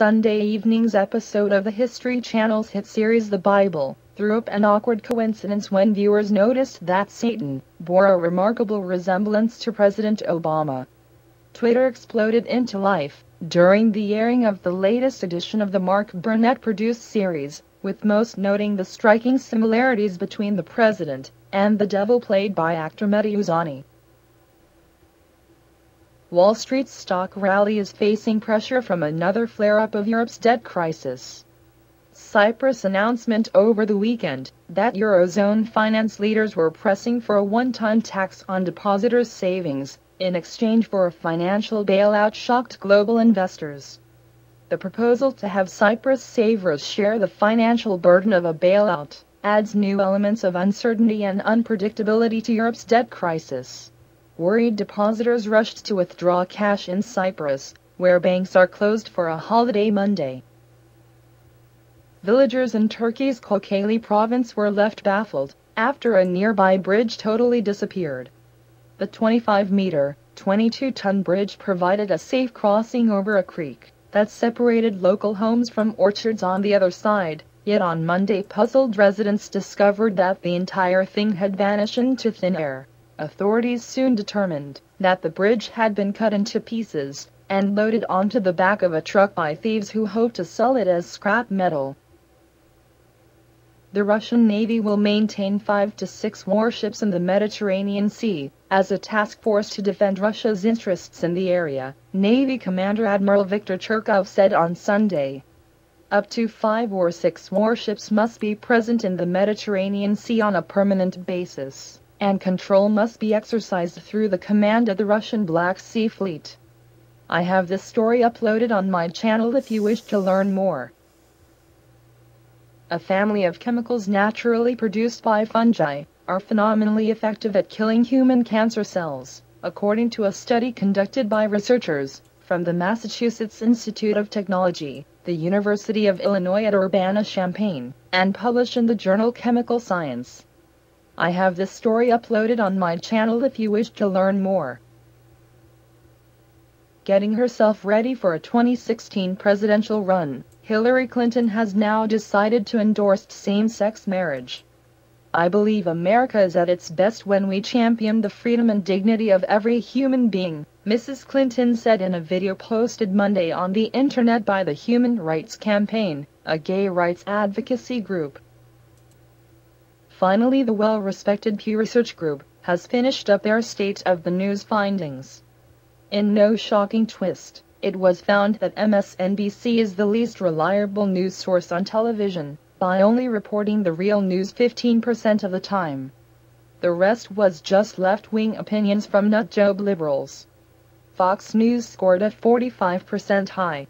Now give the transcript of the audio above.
Sunday evening's episode of the History Channel's hit series The Bible, threw up an awkward coincidence when viewers noticed that Satan bore a remarkable resemblance to President Obama. Twitter exploded into life during the airing of the latest edition of the Mark Burnett-produced series, with most noting the striking similarities between the president and the devil played by actor Mehdi Hosseini. Wall Street's stock rally is facing pressure from another flare-up of Europe's debt crisis. Cyprus announcement over the weekend that Eurozone finance leaders were pressing for a one-time tax on depositors' savings in exchange for a financial bailout shocked global investors. The proposal to have Cyprus savers share the financial burden of a bailout adds new elements of uncertainty and unpredictability to Europe's debt crisis. Worried depositors rushed to withdraw cash in Cyprus, where banks are closed for a holiday Monday. Villagers in Turkey's Kocaeli province were left baffled after a nearby bridge totally disappeared. The 25-meter, 22-ton bridge provided a safe crossing over a creek that separated local homes from orchards on the other side, yet on Monday puzzled residents discovered that the entire thing had vanished into thin air. Authorities soon determined that the bridge had been cut into pieces and loaded onto the back of a truck by thieves who hoped to sell it as scrap metal. The Russian Navy will maintain five to six warships in the Mediterranean Sea as a task force to defend Russia's interests in the area, Navy Commander Admiral Viktor Chirkov said on Sunday. Up to five or six warships must be present in the Mediterranean Sea on a permanent basis and control must be exercised through the command of the Russian Black Sea Fleet. I have this story uploaded on my channel if you wish to learn more. A family of chemicals naturally produced by fungi are phenomenally effective at killing human cancer cells, according to a study conducted by researchers from the Massachusetts Institute of Technology, the University of Illinois at Urbana-Champaign, and published in the journal Chemical Science. I have this story uploaded on my channel if you wish to learn more. Getting herself ready for a 2016 presidential run, Hillary Clinton has now decided to endorse same-sex marriage. I believe America is at its best when we champion the freedom and dignity of every human being, Mrs. Clinton said in a video posted Monday on the internet by the Human Rights Campaign, a gay rights advocacy group. Finally the well-respected Pew Research Group has finished up their State of the News findings. In no shocking twist, it was found that MSNBC is the least reliable news source on television, by only reporting the real news 15% of the time. The rest was just left-wing opinions from nut job liberals. Fox News scored a 45% high,